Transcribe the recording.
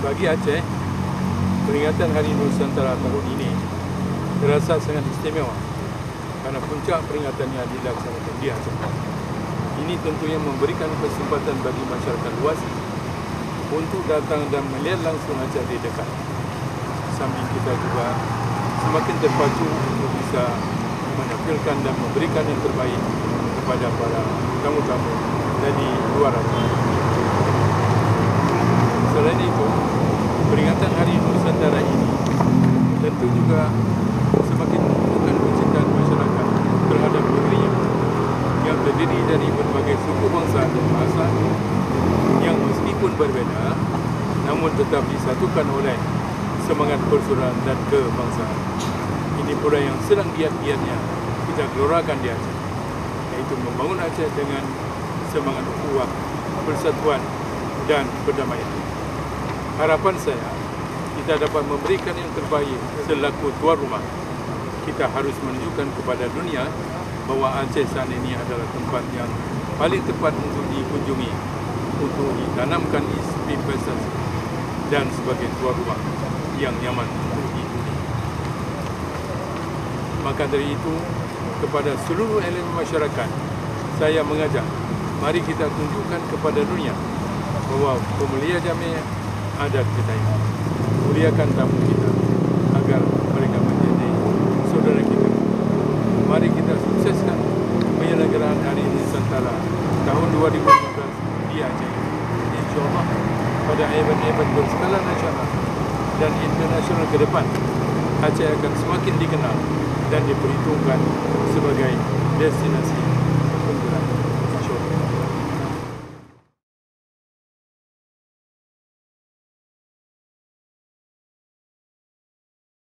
bagi Aceh, peringatan Hari Nusantara tahun ini terasa sangat istimewa karena puncak peringatannya dilaksanakan di Aceh. Ini tentunya memberikan kesempatan bagi masyarakat luas untuk datang dan melihat langsung Aceh di dekat. Sambil kita juga semakin terpacu untuk bisa menampilkan dan memberikan yang terbaik kepada para tamu-tamu dari luar Aceh. Selain itu, peringatan Hari Nusantara ini tentu juga semakin menunjukkan masyarakat terhadap negerinya yang terdiri dari berbagai suku bangsa dan bahasa yang meskipun berbeza namun tetap disatukan oleh semangat persaudaraan dan kebangsaan. Ini pula yang sedang giat-giatnya kita gelorakan di Aceh yaitu membangun Aceh dengan semangat ukhuwah, persatuan dan perdamaian. Harapan saya kita dapat memberikan yang terbaik selaku tuan rumah. Kita harus menunjukkan kepada dunia bahawa Aceh saat ini adalah tempat yang paling tepat untuk dikunjungi untuk ditanamkan investasi dan sebagai tuan rumah yang nyaman untuk dihuni. Maka dari itu, kepada seluruh elemen masyarakat, saya mengajak, mari kita tunjukkan kepada dunia bahawa pemulia jamiah adat kita ini. Muliakan tamu kita agar mereka menjadi saudara kita. Mari kita sukseskan penyelenggaraan Hari Nusantara tahun 2015 di Aceh. InsyaAllah pada event-event berskala nasional dan internasional ke depan, Aceh akan semakin dikenal dan diperhitungkan sebagai destinasi